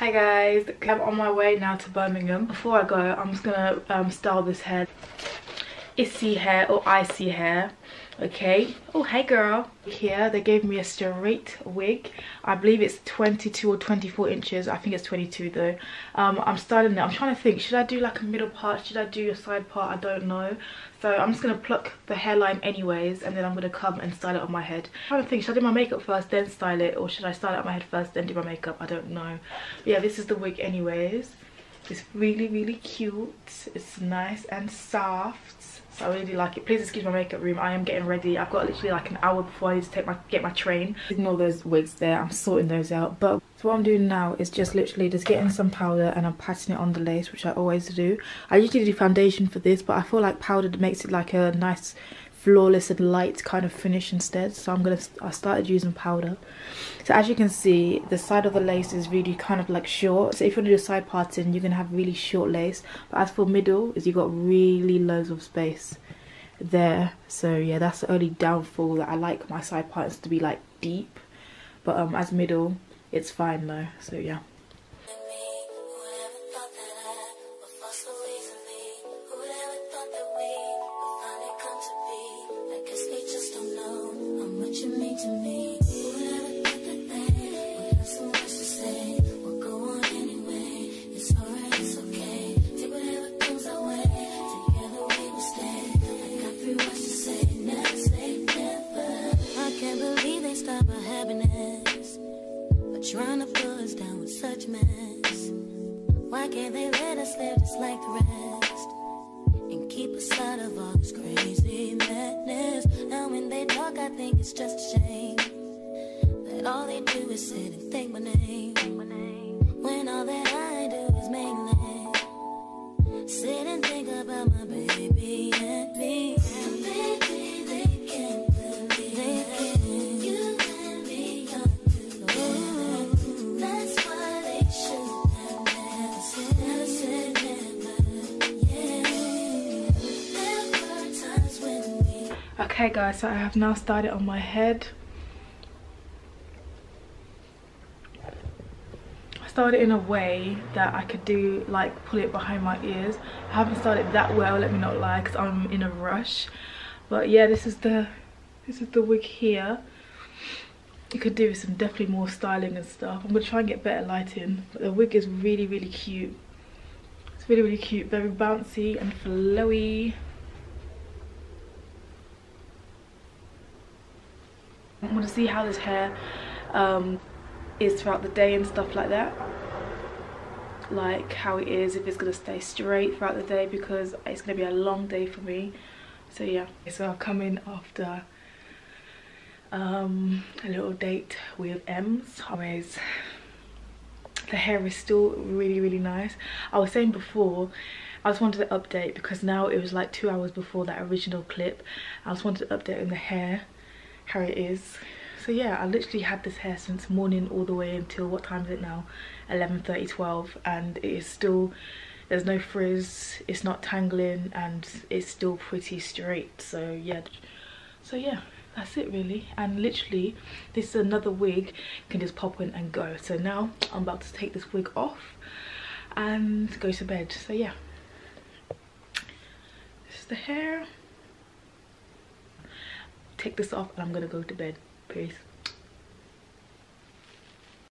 Hi guys, I'm on my way now to Birmingham. Before I go, I'm just gonna um, style this hair. Issy hair or icy hair okay? Oh hey girl. Here they gave me a straight wig. I believe it's 22 or 24 inches. I think it's 22 though. Um, i'm styling it i'm trying to think should i do like a middle part? Should i do a side part? I don't know. So i'm just gonna pluck the hairline anyways and then i'm gonna come and style it on my head. I'm trying to think should i do my makeup first then style it? Or should i style it on my head first then do my makeup? I don't know. But yeah this is the wig anyways it's really really cute it's nice and soft So I really like it. Please excuse my makeup room. I am getting ready. I've got literally like an hour before I need to take my get my train. Ignore those wigs there. I'm sorting those out. But so what I'm doing now is just literally just getting some powder and I'm patting it on the lace, which I always do. I usually do foundation for this, but I feel like powder makes it like a nice flawless and light kind of finish instead. So i'm gonna i started using powder. So as you can see the side of the lace is really kind of like short. So if you want to do side parting you're gonna have really short lace. But as for middle is you got really loads of space there. So yeah that's the only downfall that i like my side parts to be like deep. But um as middle it's fine though. So yeah Trying to pull us down with such mess. Why can't they let us live just like the rest? And keep us out of all this crazy madness. Now when they talk, I think it's just a shame. That all they do is sit and think my name. My name. Okay guys so i have now started on my head. I started in a way that I could do like pull it behind my ears. I haven't started that well let me not lie because I'm in a rush. But yeah this is the this is the wig here. You could do some definitely more styling and stuff. I'm gonna try and get better lighting but the wig is really really cute. It's really really cute very bouncy and flowy I want to see how this hair um, is throughout the day and stuff like that. Like how it is if it's to stay straight throughout the day because it's to be a long day for me. So yeah. So I'll come in after um, a little date with Ems. Always the hair is still really really nice. I was saying before I just wanted to update because now it was like two hours before that original clip. I just wanted to update on the hair how it is. So yeah i literally had this hair since morning all the way until what time is it now? 11 30 12 and it is still there's no frizz it's not tangling and it's still pretty straight. So yeah so yeah that's it really. And literally this is another wig you can just pop in and go. So now i'm about to take this wig off and go to bed. So yeah. This is the hair take this off and I'm gonna go to bed. Peace.